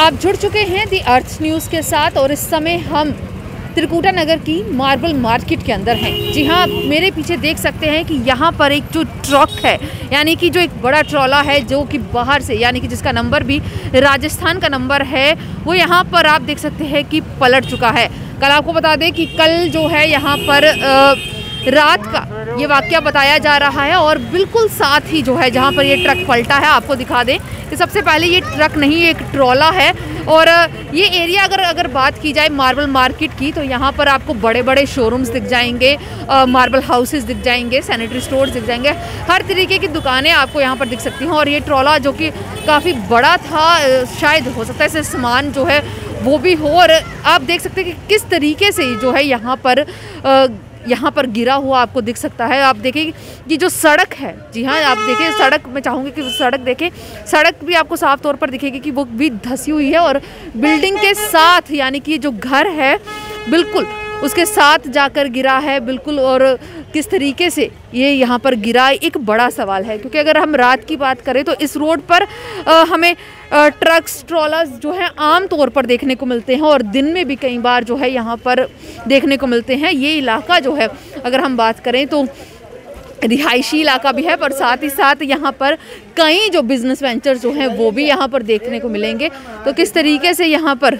आप जुड़ चुके हैं दी अर्थ न्यूज़ के साथ और इस समय हम त्रिकुटा नगर की मार्बल मार्केट के अंदर हैं। जी हाँ मेरे पीछे देख सकते हैं कि यहाँ पर एक जो ट्रक है यानी कि जो एक बड़ा ट्रॉला है जो कि बाहर से यानी कि जिसका नंबर भी राजस्थान का नंबर है वो यहाँ पर आप देख सकते हैं कि पलट चुका है। कल आपको बता दें कि कल जो है यहाँ पर अ, रात का ये वाक्य बताया जा रहा है और बिल्कुल साथ ही जो है जहाँ पर ये ट्रक पलटा है आपको दिखा दें कि सबसे पहले ये ट्रक नहीं एक ट्रॉला है और ये एरिया अगर अगर बात की जाए मार्बल मार्केट की तो यहाँ पर आपको बड़े बड़े शोरूम्स दिख जाएँगे मार्बल हाउसेस दिख जाएँगे सैनिटरी स्टोर्स दिख जाएँगे हर तरीके की दुकानें आपको यहाँ पर दिख सकती हैं और ये ट्रॉला जो कि काफ़ी बड़ा था शायद हो सकता है इससे सामान जो है वो भी हो और आप देख सकते हैं कि किस तरीके से जो है यहाँ पर अ, यहाँ पर गिरा हुआ आपको दिख सकता है। आप देखें कि जो सड़क है, जी हाँ आप देखें सड़क, मैं चाहूँगी कि सड़क देखें। सड़क भी आपको साफ़ तौर पर दिखेगी कि वो भी धसी हुई है और बिल्डिंग के साथ, यानी कि जो घर है, बिल्कुल उसके साथ जाकर गिरा है, बिल्कुल और किस तरीके से ये यहाँ पर गिरा एक बड़ा सवाल है। क्योंकि अगर हम रात की बात करें तो इस रोड पर अ, हमें ट्रक्स ट्रॉलर्स जो हैं आम तौर पर देखने को मिलते हैं और दिन में भी कई बार जो है यहाँ पर देखने को मिलते हैं। ये इलाका जो है अगर हम बात करें तो रिहायशी इलाका भी है पर साथ ही साथ यहाँ पर कई जो बिज़नेस वेंचर जो हैं वो भी यहाँ पर देखने को मिलेंगे। तो किस तरीके से यहाँ पर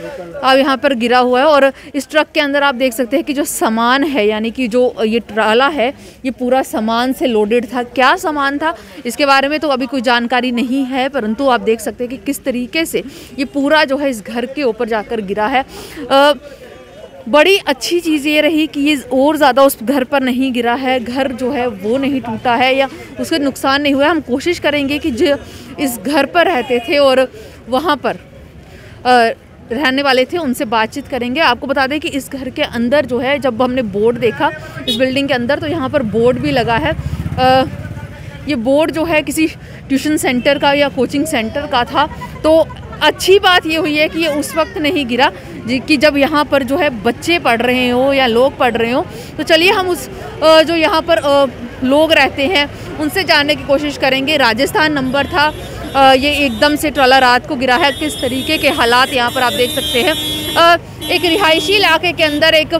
अब यहाँ पर गिरा हुआ है और इस ट्रक के अंदर आप देख सकते हैं कि जो सामान है यानी कि जो ये ट्राला है ये पूरा सामान से लोडेड था। क्या सामान था? इसके बारे में तो अभी कोई जानकारी नहीं है परंतु आप देख सकते हैं कि किस तरीके से ये पूरा जो है इस घर के ऊपर जाकर गिरा है। अ, बड़ी अच्छी चीज़ ये रही कि ये और ज़्यादा उस घर पर नहीं गिरा है। घर जो है वो नहीं टूटा है या उसके नुकसान नहीं हुआ हम कोशिश करेंगे कि जो इस घर पर रहते थे और वहाँ पर अ, रहने वाले थे उनसे बातचीत करेंगे। आपको बता दें कि इस घर के अंदर जो है जब हमने बोर्ड देखा इस बिल्डिंग के अंदर तो यहाँ पर बोर्ड भी लगा है। अ, ये बोर्ड जो है किसी ट्यूशन सेंटर का या कोचिंग सेंटर का था। तो अच्छी बात ये हुई है कि ये उस वक्त नहीं गिरा कि जब यहाँ पर जो है बच्चे पढ़ रहे हो या लोग पढ़ रहे हो तो चलिए हम उस जो यहाँ पर लोग रहते हैं उनसे जानने की कोशिश करेंगे। राजस्थान नंबर था ये एकदम से ट्रॉला रात को गिरा है। किस तरीके के हालात यहाँ पर आप देख सकते हैं। एक रिहायशी इलाके के अंदर एक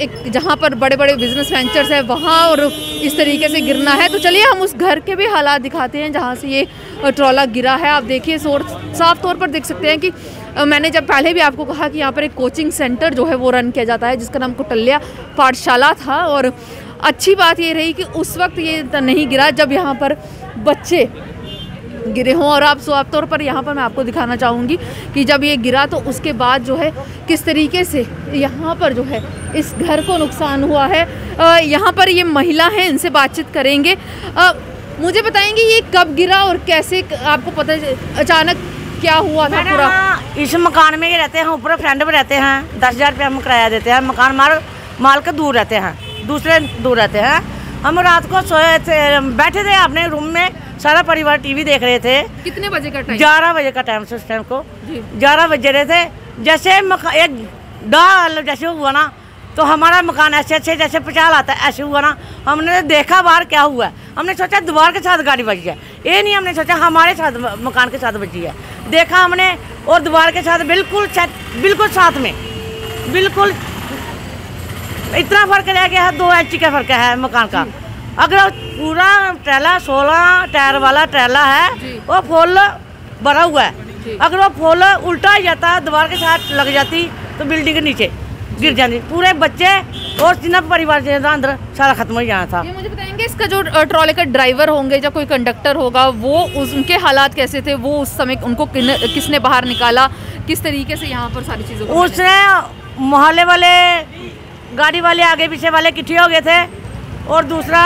एक जहाँ पर बड़े बड़े बिज़नेस वेंचर्स है, वहाँ और इस तरीके से गिरना है। तो चलिए हम उस घर के भी हालात दिखाते हैं जहाँ से ये ट्रॉला गिरा है। आप देखिए साफ़ तौर पर देख सकते हैं कि मैंने जब पहले भी आपको कहा कि यहाँ पर एक कोचिंग सेंटर जो है वो रन किया जाता है, जिसका नाम कुटल्या पाठशाला था और अच्छी बात ये रही कि उस वक्त ये नहीं गिरा जब यहाँ पर बच्चे गिरे हों। और आप साफ़ तौर पर यहाँ पर मैं आपको दिखाना चाहूँगी कि जब ये गिरा तो उसके बाद जो है किस तरीके से यहाँ पर जो है इस घर को नुकसान हुआ है। यहाँ पर ये महिला हैं इनसे बातचीत करेंगे। अ, मुझे बताएँगे ये कब गिरा और कैसे आपको पता अचानक क्या हुआ था पूरा? इस मकान में ये रहते हैं ऊपर फ्रेंड में रहते हैं दस हज़ार रुपये हम किराया देते हैं। मकान माल माल के दूर रहते हैं दूसरे दूर रहते हैं। हम रात को सोए थे बैठे थे अपने रूम में सारा परिवार टीवी देख रहे थे। कितने बजे का टाइम ग्यारह बजे का टाइम उस टाइम को। ग्यारह बजे रहे थे। जैसे एक डाल जैसे हुआ ना तो हमारा मकान ऐसे ऐसे जैसे पचाल आता है ऐसे हुआ ना। हमने देखा बाहर क्या हुआ है। हमने सोचा दीवार के साथ गाड़ी बजी है ये नहीं हमने सोचा हमारे साथ मकान के साथ बजी है। देखा हमने और दीवार के साथ बिल्कुल बिल्कुल साथ में। बिल्कुल इतना फ़र्क रह गया है दो इंच का फ़र्क है मकान का। अगर पूरा ट्रेला सोलह टायर वाला ट्रेला है। वो फुल भरा हुआ है। अगर वो फुल उल्टा ही जाता दीवार के साथ लग जाती तो बिल्डिंग के नीचे गिर जाती। पूरे बच्चे और जितना परिवार था अंदर सारा खत्म हो जाना था। ये मुझे बताएँगे इसका जो ट्रॉले का ड्राइवर होंगे या कोई कंडक्टर होगा वो उस उनके हालात कैसे थे? वो उस समय उनको किन- किसने बाहर निकाला? किस तरीके से यहाँ पर सारी चीज़ों उसने मोहल्ले वाले गाड़ी वाले आगे पीछे वाले इकट्ठे हो गए थे और दूसरा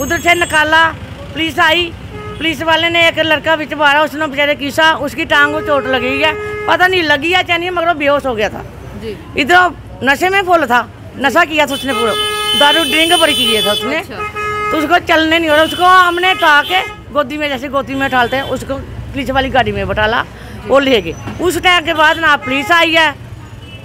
उधर से निकाला पुलिस आई। पुलिस वाले ने एक लड़का बिच मारा उसने बेचारे किसा उसकी टांग को चोट लगी है। पता नहीं लगी है चाहिए मगर वो बेहोश हो गया था। जी। इधर नशे में फुल था। नशा किया था उसने पूरा। दारू ड्रिंक बड़ी की था उसने। अच्छा। तो उसको चलने नहीं हो रहा। उसको हमने उठा के गोदी में जैसे गोदी में उठाते हैं उसको पुलिस वाली गाड़ी में बैठाला वो ले गए। उस टाइम के बाद ना पुलिस आई है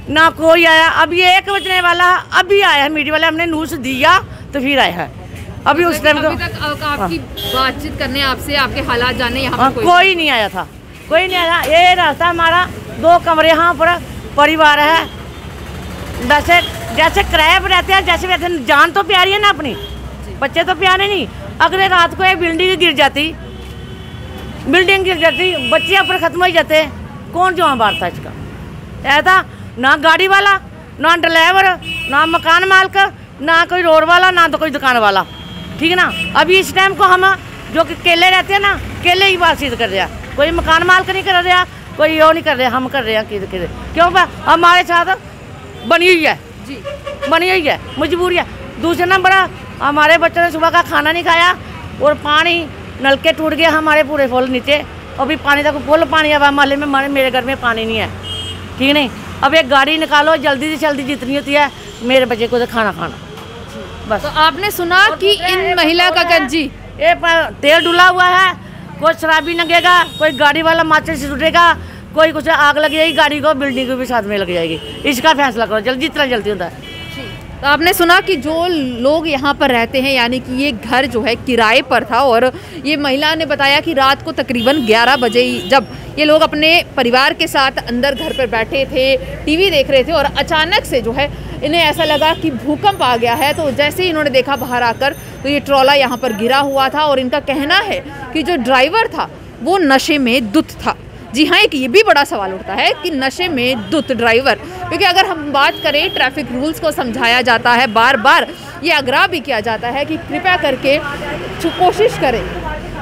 ना कोई आया। अभी एक बजने वाला अभी आया है। मीडिया वाले हमने न्यूज़ दिया तो फिर आया है। अभी उस टाइम तक अ, आपकी बातचीत करने आपसे आपके हालात जाने यहाँ हाँ, कोई कोई नहीं आया था। कोई नहीं आया। ये रास्ता हमारा दो कमरे यहाँ पर परिवार है। वैसे जैसे किराए पर रहते हैं जैसे वैसे जान तो प्यारी है ना अपनी। बच्चे तो प्यारे नहीं। अगले रात को ये बिल्डिंग गिर जाती। बिल्डिंग गिर जाती। बच्चे ऊपर खत्म हो जाते। कौन जिम्मेवार था इसका? ऐसा ना गाड़ी वाला ना ड्राइवर ना मकान मालिक ना कोई रोड वाला ना तो कोई दुकान वाला। ठीक है ना? अभी इस टाइम को हम जो कि केले रहते हैं ना केले ही बातचीत कर रहे हैं। कोई मकान मालिक नहीं कर रहा कोई वो नहीं कर रहे हम कर रहे हैं किधर किधर क्यों हमारे साथ बनी हुई है। जी। बनी हुई है मजबूरी है। दूसरा नंबर हमारे बच्चों ने सुबह का खाना नहीं खाया और पानी नलके टूट गया हमारे पूरे फुल नीचे। अभी पानी तक फुल पानी अब मोहल्ले में हमारे मेरे घर में पानी नहीं है। ठीक नहीं? अब एक गाड़ी निकालो जल्दी से जल्दी जितनी होती है मेरे बच्चे को तो खाना खाना। बस। तो आपने सुना कि इन महिला का गंजी? ये तेल डुला हुआ है कोई शराबी लगेगा कोई गाड़ी वाला माचे से टूटेगा कोई कुछ आग लग जाएगी गाड़ी को बिल्डिंग को भी साथ में लग जाएगी। इसका फैसला करो जल्दी जितना जल्दी होता है। तो आपने सुना कि जो लोग यहाँ पर रहते हैं, यानी कि ये घर जो है किराए पर था और ये महिला ने बताया कि रात को तकरीबन 11 बजे जब ये लोग अपने परिवार के साथ अंदर घर पर बैठे थे, टीवी देख रहे थे और अचानक से जो है इन्हें ऐसा लगा कि भूकंप आ गया है तो जैसे ही इन्होंने देखा बाहर आकर तो ये ट्रॉला यहाँ पर गिरा हुआ था और इनका कहना है कि जो ड्राइवर था, वो नशे में दुत था। जी हाँ एक ये भी बड़ा सवाल उठता है कि नशे में दुत ड्राइवर, क्योंकि अगर हम बात करें ट्रैफ़िक रूल्स को समझाया जाता है बार बार ये आग्रह भी किया जाता है कि कृपया करके कोशिश करें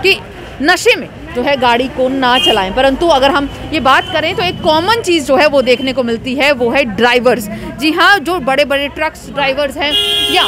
कि नशे में जो है गाड़ी को ना चलाएँ। परंतु अगर हम ये बात करें तो एक कॉमन चीज़ जो है वो देखने को मिलती है, वो है ड्राइवर्स जी हाँ जो बड़े बड़े ट्रक्स ड्राइवर्स हैं या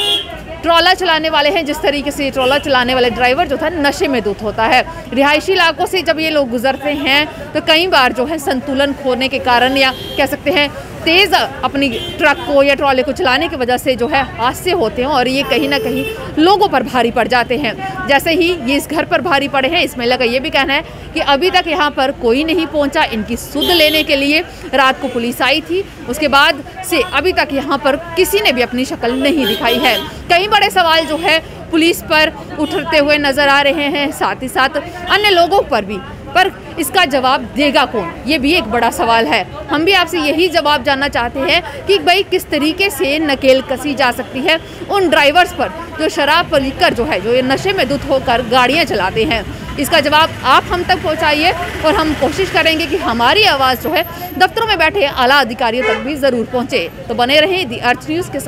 ट्रॉला चलाने वाले हैं, जिस तरीके से ट्रॉला चलाने वाले ड्राइवर जो था, नशे में दूध होता है। रिहायशी इलाकों से जब ये लोग गुजरते हैं तो कई बार जो है संतुलन खोने के कारण या कह सकते हैं तेज़ अपनी ट्रक को या ट्रॉले को चलाने की वजह से जो है हादसे होते हैं और ये कहीं ना कहीं लोगों पर भारी पड़ जाते हैं। जैसे ही ये इस घर पर भारी पड़े हैं इस महिला का ये भी कहना है कि अभी तक यहाँ पर कोई नहीं पहुँचा इनकी सुध लेने के लिए। रात को पुलिस आई थी, उसके बाद से अभी तक यहाँ पर किसी ने भी अपनी शक्ल नहीं दिखाई है। कई बड़े सवाल जो है पुलिस पर उठते हुए नज़र आ रहे हैं, साथ ही साथ अन्य लोगों पर भी। पर इसका जवाब देगा कौन? ये भी एक बड़ा सवाल है। हम भी आपसे यही जवाब जानना चाहते हैं कि भाई किस तरीके से नकेल कसी जा सकती है उन ड्राइवर्स पर जो शराब पर पीकर जो है, जो ये नशे में दुत होकर गाड़ियाँ चलाते हैं। इसका जवाब आप हम तक पहुंचाइए और हम कोशिश करेंगे कि हमारी आवाज़ जो है दफ्तरों में बैठे आला अधिकारियों तक भी ज़रूर पहुँचे। तो बने रहें दी अर्थ न्यूज़ के साथ।